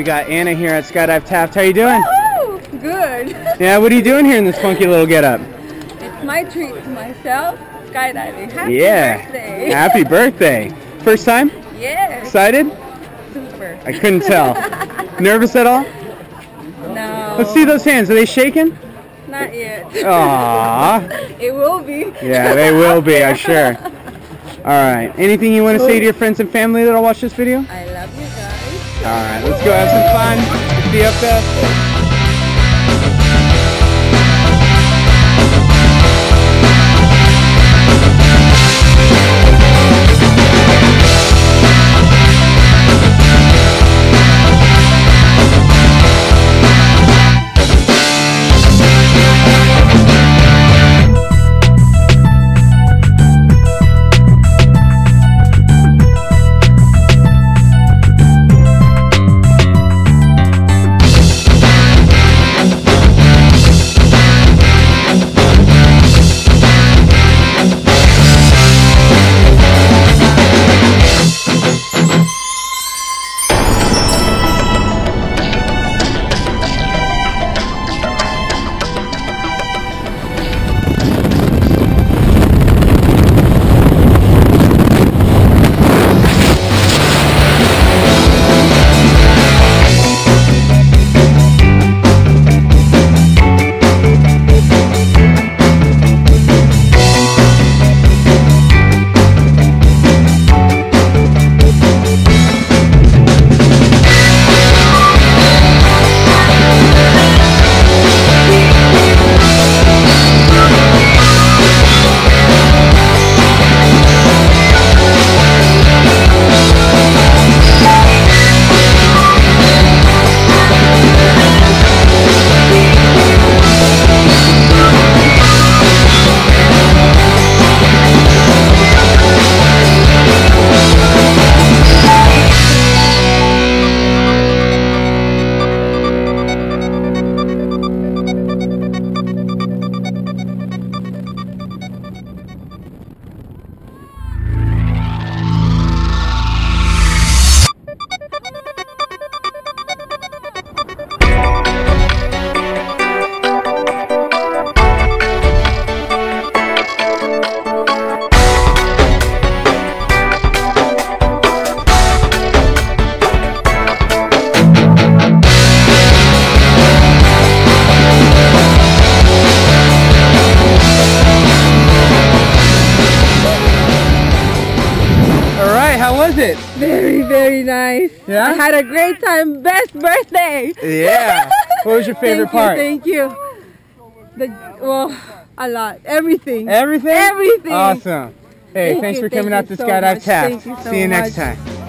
We got Anna here at Skydive Taft. How you doing? Woo! Good. Yeah, what are you doing here in this funky little getup? It's my treat to myself. Skydiving. Happy yeah. birthday. Happy birthday. First time? Yeah. Excited? Super. I couldn't tell. Nervous at all? No. Let's see those hands. Are they shaking? Not yet. Aww. It will be. Yeah, they will be, I'm sure. All right. Anything you want to say to your friends and family that'll watch this video? I love you. All right, let's go have some fun. You up there. Right, how was it? Very, very nice. Yeah? I had a great time. Best birthday. Yeah. What was your favorite thank part? You, thank you. The well, a lot. Everything. Everything? Everything. Awesome. Hey, Thank thanks you, for coming out to so Skydive you so See you next much. time.